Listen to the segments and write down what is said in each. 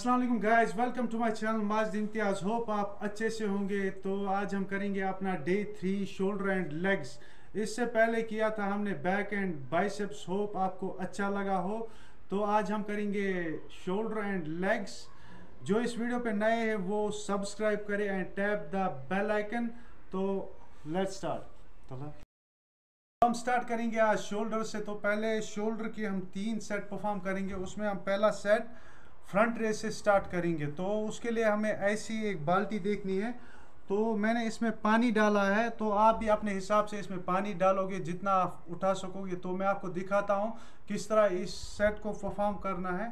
Aslam guys welcome to my channel Majid Imtiaz hope आप अच्छे से होंगे। तो आज हम करेंगे अपना day three shoulder and legs इससे पहले किया था हमने बैक एंड बाइसेप्स होप आपको अच्छा लगा हो। तो आज हम करेंगे शोल्डर एंड लेग्स जो इस वीडियो पे नए हैं, वो सब्सक्राइब करें and tap the bell icon तो लेट्स स्टार्ट हम स्टार्ट करेंगे आज शोल्डर से। तो पहले शोल्डर की हम तीन सेट परफॉर्म करेंगे। उसमें हम पहला सेट फ्रंट रेस से स्टार्ट करेंगे। तो उसके लिए हमें ऐसी एक बाल्टी देखनी है। तो मैंने इसमें पानी डाला है। तो आप भी अपने हिसाब से इसमें पानी डालोगे, जितना आप उठा सकोगे। तो मैं आपको दिखाता हूँ किस तरह इस सेट को परफॉर्म करना है।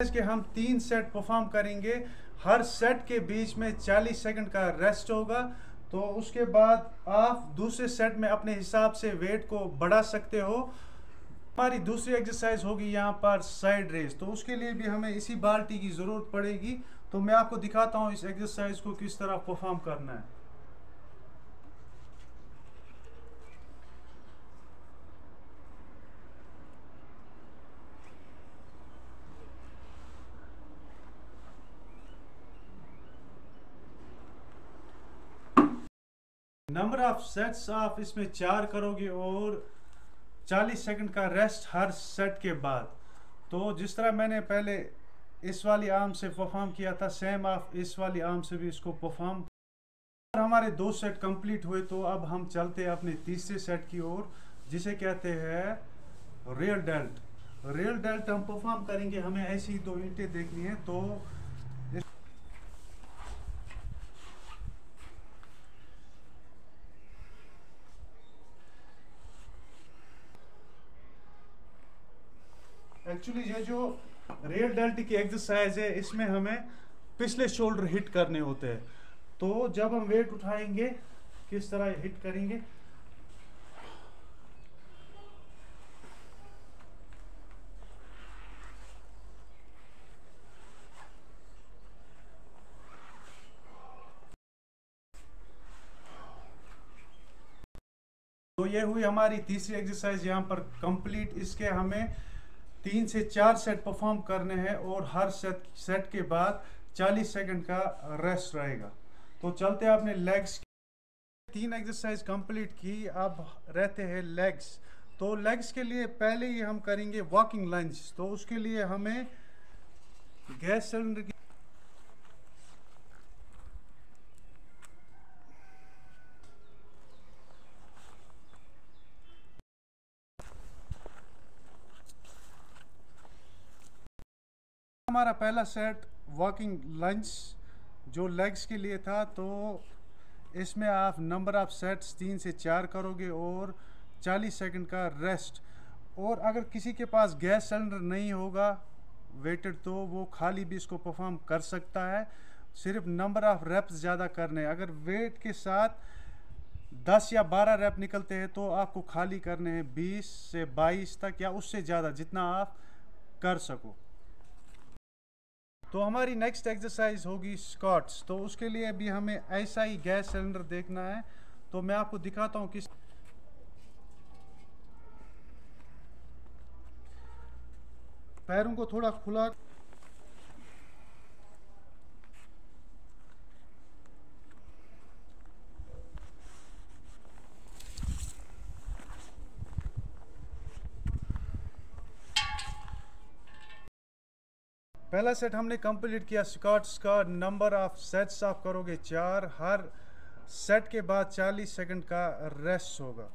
के हम तीन सेट परफॉर्म करेंगे। हर सेट के बीच में 40 सेकंड का रेस्ट होगा। तो उसके बाद आप दूसरे सेट में अपने हिसाब से वेट को बढ़ा सकते हो। हमारी दूसरी एक्सरसाइज होगी यहाँ पर साइड रेस तो उसके लिए भी हमें इसी बाल्टी की ज़रूरत पड़ेगी। तो मैं आपको दिखाता हूँ इस एक्सरसाइज को किस तरह परफॉर्म करना है। नंबर ऑफ़ सेट्स आप इसमें चार करोगे और 40 सेकंड का रेस्ट हर सेट के बाद। तो जिस तरह मैंने पहले इस वाली आर्म से परफॉर्म किया था सेम आप इस वाली आर्म से भी इसको परफॉर्म हमारे दो सेट कंप्लीट हुए तो अब हम चलते हैं अपने तीसरे सेट की ओर, जिसे कहते हैं रियल डेल्ट रियल डेल्ट हम परफॉर्म करेंगे, हमें ऐसी दो ईंटें देखनी है तो एक्चुअली ये जो रेल डेल्ट की एक्सरसाइज है, इसमें हमें पिछले शोल्डर हिट करने होते हैं। तो जब हम वेट उठाएँगे, किस तरह हिट करेंगे? तो ये हुई हमारी तीसरी एक्सरसाइज यहाँ पर कंप्लीट इसके हमें तीन से चार सेट परफॉर्म करने हैं और हर सेट सेट के बाद 40 सेकंड का रेस्ट रहेगा। तो चलते आपने लेग्स तीन एक्सरसाइज कंप्लीट की, अब रहते हैं लेग्स तो लेग्स के लिए पहले ही हम करेंगे वॉकिंग लंच तो उसके लिए हमें गैस सिलेंडर की हमारा पहला सेट वॉकिंग लंच जो लेग्स के लिए था तो इसमें आप नंबर ऑफ़ सेट्स तीन से चार करोगे और 40 सेकंड का रेस्ट और अगर किसी के पास गैस सिलेंडर नहीं होगा वेटेड तो वो खाली भी इसको परफॉर्म कर सकता है। सिर्फ़ नंबर ऑफ़ रेप्स ज़्यादा करने अगर वेट के साथ 10 या 12 रेप निकलते हैं तो आपको खाली करने हैं 20 से 22 तक या उससे ज़्यादा जितना आप कर सको। तो हमारी नेक्स्ट एक्सरसाइज होगी स्कॉट्स तो उसके लिए भी हमें ऐसा ही गैस सिलेंडर देखना है। तो मैं आपको दिखाता हूँ किस पैरों को थोड़ा खुला पहला सेट हमने कंप्लीट किया स्कॉट्स का नंबर ऑफ़ सेट्स आप करोगे चार, हर सेट के बाद 40 सेकंड का रेस्ट होगा।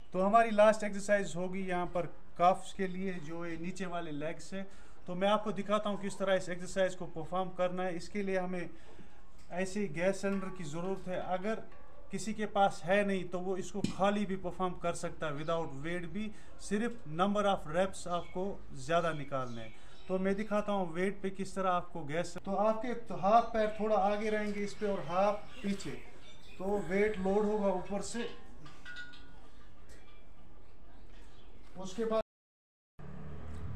तो हमारी लास्ट एक्सरसाइज होगी यहाँ पर काफ्स के लिए, जो ये नीचे वाले लेग्स है। तो मैं आपको दिखाता हूँ किस तरह इस एक्सरसाइज को परफॉर्म करना है। इसके लिए हमें ऐसे गैस सिलेंडर की ज़रूरत है। अगर किसी के पास है नहीं तो वो इसको खाली भी परफॉर्म कर सकता है विदाउट वेट भी। सिर्फ़ नंबर ऑफ़ रेप्स आपको ज़्यादा निकालने हैं। तो मैं दिखाता हूँ वेट पे किस तरह आपको गैस तो आपके तो हाथ पैर थोड़ा आगे रहेंगे इस पे और हाफ़ पीछे। तो वेट लोड होगा ऊपर से। उसके बाद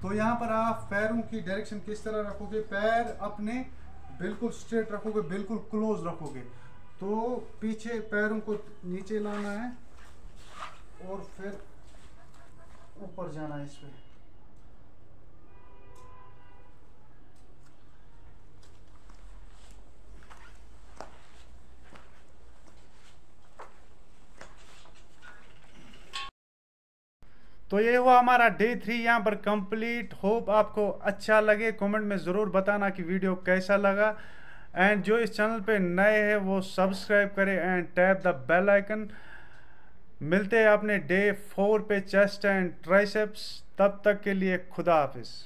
तो यहाँ पर आप पैरों की डायरेक्शन किस तरह रखोगे? पैर अपने बिल्कुल स्ट्रेट रखोगे, बिल्कुल क्लोज रखोगे। तो पीछे पैरों को नीचे लाना है और फिर ऊपर जाना है इस पर तो ये हुआ हमारा डे थ्री यहाँ पर कंप्लीट होप आपको अच्छा लगे. कमेंट में ज़रूर बताना कि वीडियो कैसा लगा. एंड जो इस चैनल पे नए हैं, वो सब्सक्राइब करें and tap the bell icon मिलते हैं अपने डे फोर पे चेस्ट एंड ट्राइसेप्स तब तक के लिए खुदा हाफिज़.